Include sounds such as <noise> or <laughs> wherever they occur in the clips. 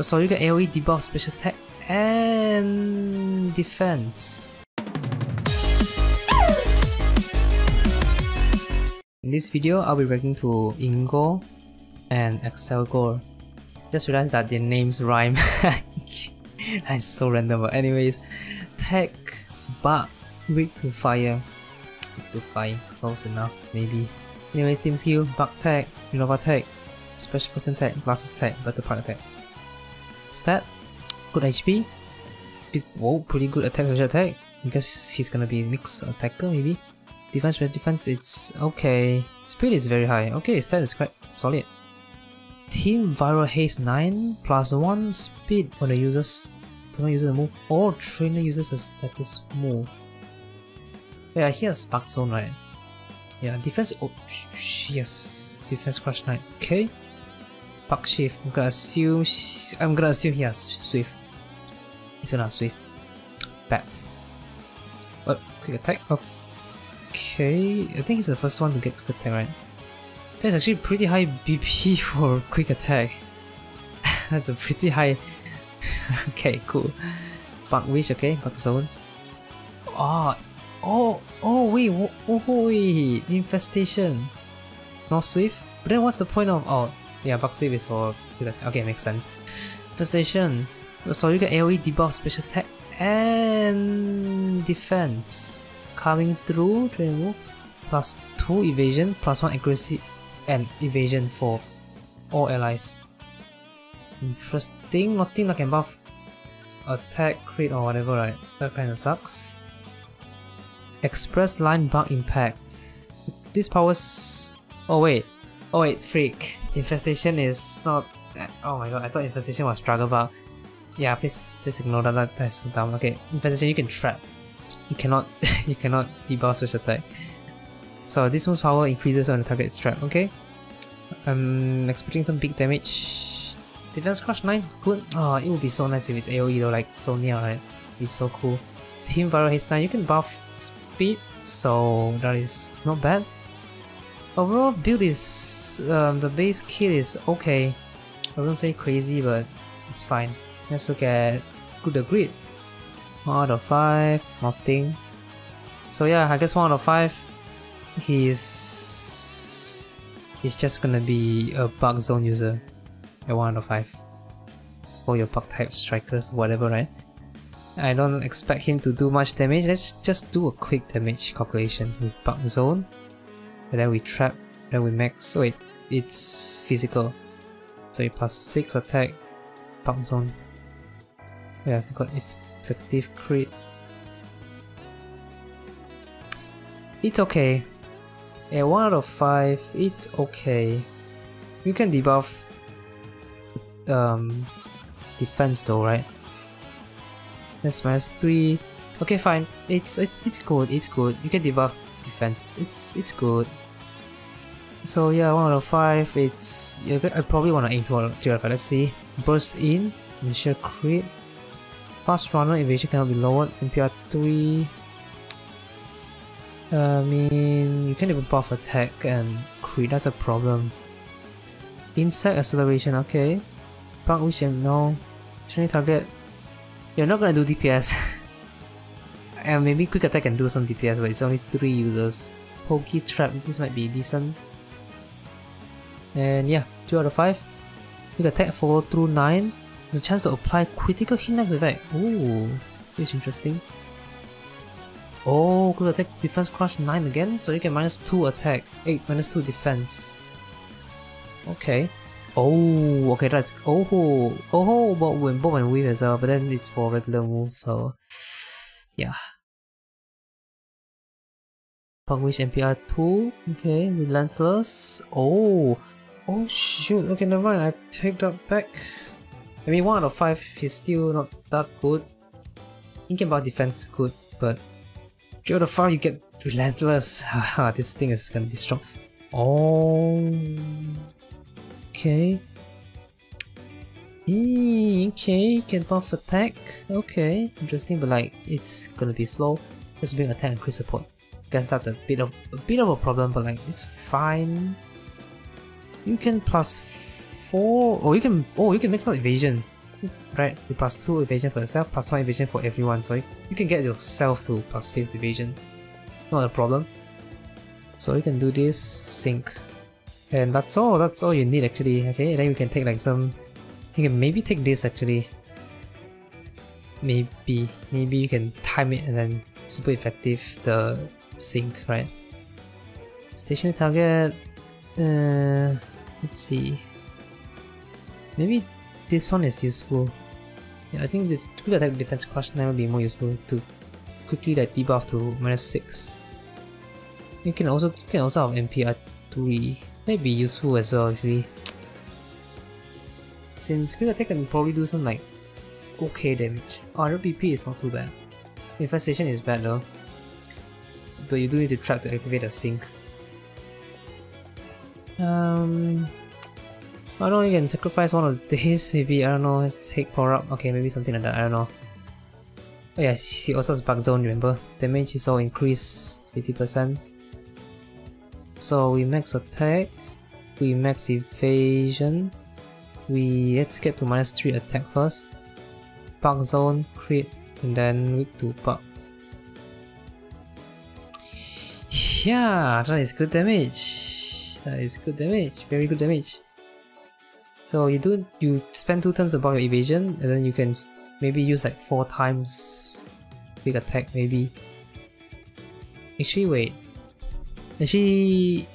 So you get AoE debuff, special attack, and defense. In this video, I'll be reacting to Ingo and Accelgor. Just realized that their names rhyme. <laughs> That's so random, but anyways, tech, but weak to fire. Weak to fire, close enough, maybe. Anyways, team skill, bug tech, Nova tech, special custom tech, glasses tech, part attack. Stat, good HP. Whoa, pretty good attack special attack. I guess he's gonna be mixed attacker maybe. Defense with defense, it's okay. Speed is very high. Okay, stat is quite solid. Team Viral Haste 9 plus 1 speed when the users when uses a move or trainer uses a status move. Yeah, here's Spark Zone, right? Yeah, defense. Oh, yes, defense crush knight. Okay, Buck shift. I'm gonna assume. I'm gonna assume he has swift. He's gonna have swift. Bat. What? Quick attack. Okay, I think he's the first one to get quick attack, right? That's actually pretty high BP <laughs> for quick attack. <laughs> That's a pretty high. <laughs> okay, cool. Bug wish. Okay, bug zone. Ah, oh, oh wait, oh, oh wait, infestation. Not swift. But then what's the point of oh yeah, bug swift is for okay makes sense. Infestation. So you get AoE debuff, special attack, and defense. Coming through to remove plus 2 evasion, plus 1 accuracy and evasion for all allies. Interesting, nothing that can buff attack, crit or whatever, right? That kinda sucks. Express line bug impact. This powers... Oh wait, oh wait, freak. Infestation is not... Oh my god, I thought infestation was struggle bug. Yeah, please please ignore that, that that's so dumb. Okay, infestation you can trap. You cannot <laughs> you cannot debuff switch attack. So this move's power increases when the target is trapped, okay? I'm expecting some big damage. Defense Crush 9, good. Oh, it would be so nice if it's AoE though, like Sonya, right? It's so cool. Team Viral Haste 9, you can buff speed, so that is not bad. Overall build is, um, the base kit is okay. I wouldn't say crazy, but it's fine. Let's look at the grid. 1 out of 5, nothing. So yeah, I guess 1 out of 5 he's he's just gonna be a bug zone user at 1 out of 5 for your bug type strikers whatever right I don't expect him to do much damage let's just do a quick damage calculation with bug zone and then we trap then we max wait it's physical so it plus 6 attack bug zone yeah I got effective crit it's okay a 1 out of 5, it's okay. You can debuff um, defense though, right? That's minus 3. Okay, fine. It's it's it's good. It's good. You can debuff defense. It's it's good. So yeah, 1 out of 5. It's I probably want to aim to 3 5. Let's see. Burst in. Initial crit. Fast runner evasion cannot be lowered. NPR 3. I mean, you can't even buff attack and crit, that's a problem. Insect acceleration, okay. Bug vision, no. Training target. You're not gonna do DPS. <laughs> and maybe quick attack can do some DPS, but it's only 3 users. Pokey trap, this might be decent. And yeah, 2 out of 5. Quick attack 4 through 9. There's a chance to apply critical hit next effect. Ooh, it's interesting. Oh, good attack, defense crush 9 again, so you get minus 2 attack, 8 minus 2 defense. Okay. Oh, okay, that's oh oh but when bomb and weave as well, but then it's for regular moves, so yeah. Pugwish NPR 2, okay, Relentless. Oh, oh shoot, okay, never mind, I take that back. I mean, 1 out of 5 is still not that good. Thinking about defense good, but Draw the fire, you get relentless. <laughs> Ah, this thing is gonna be strong. Oh, okay. okay, can buff attack. Okay, interesting, but like it's gonna be slow. Let's bring attack and crit support. Guess that's a bit of a bit of a problem, but like it's fine. You can plus four. or you can. Oh, you can mix out evasion. right? You plus 2 evasion for yourself, plus 1 evasion for everyone. So you, can get yourself to plus 6 evasion. Not a problem. So you can do this, sync. And that's all, that's all you need actually. Okay, then you can take like some... You can maybe take this actually. Maybe, maybe you can time it and then super effective the sync, right? Stationary target... Uh, let's see. Maybe this one is useful. Yeah, I think the quick attack defense crush 9 will be more useful to quickly like debuff to minus 6. You can also you can also have MPR 3. Might be useful as well actually. Since quick attack can probably do some like okay damage. Oh, RPP is not too bad. Infestation is bad though. But you do need to trap to activate a sync. Um I don't know, you can sacrifice one of these, maybe, I don't know, let's take power up, okay, maybe something like that, I don't know. Oh yeah, she also has bug zone, remember? Damage is all increased 50%. So we max attack, we max evasion, we let's get to minus 3 attack first. Bug zone, crit, and then weak to bug. Yeah, that is good damage. Uh, that is good damage, very good damage. So you do you spend two turns above your evasion, and then you can maybe use like four times big attack maybe. Actually, wait. Actually,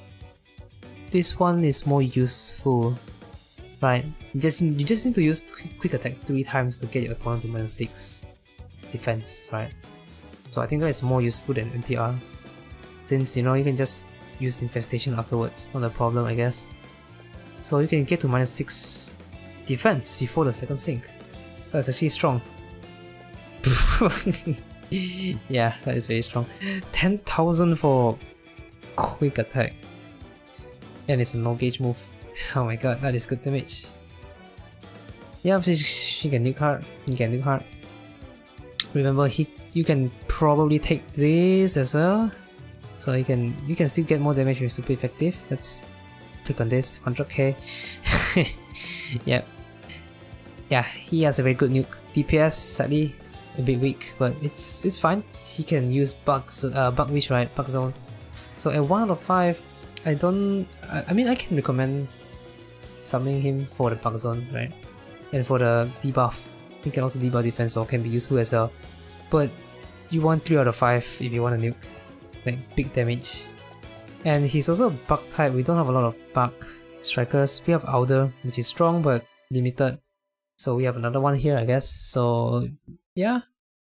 this one is more useful, right? You just you just need to use quick attack three times to get your opponent to minus six defense, right? So I think that is more useful than MPR, since you know you can just use infestation afterwards. Not a problem, I guess. So you can get to minus 6 defense before the second sync. That's actually strong. <laughs> yeah, that is very strong. 10,000 for quick attack. And it's a no gauge move. <laughs> Oh my god, that is good damage. Yeah, she, she can nuke hard. You can nuke hard. Remember, he you can probably take this as well. So you can you can still get more damage with super effective. Let's click on this 100k <laughs> yep. Yeah he has a very good nuke. DPS sadly a bit weak but it's it's fine. He can use bugs uh, bug wish right? Bug zone. So at 1 out of 5 I don't I, I mean I can recommend summoning him for the bug zone right? And for the debuff. He can also debuff defense or can be useful as well. But you want 3 out of 5 if you want a nuke like big damage and he's also a bug type, we don't have a lot of bug strikers. We have Alder, which is strong but limited. So we have another one here, I guess. So yeah,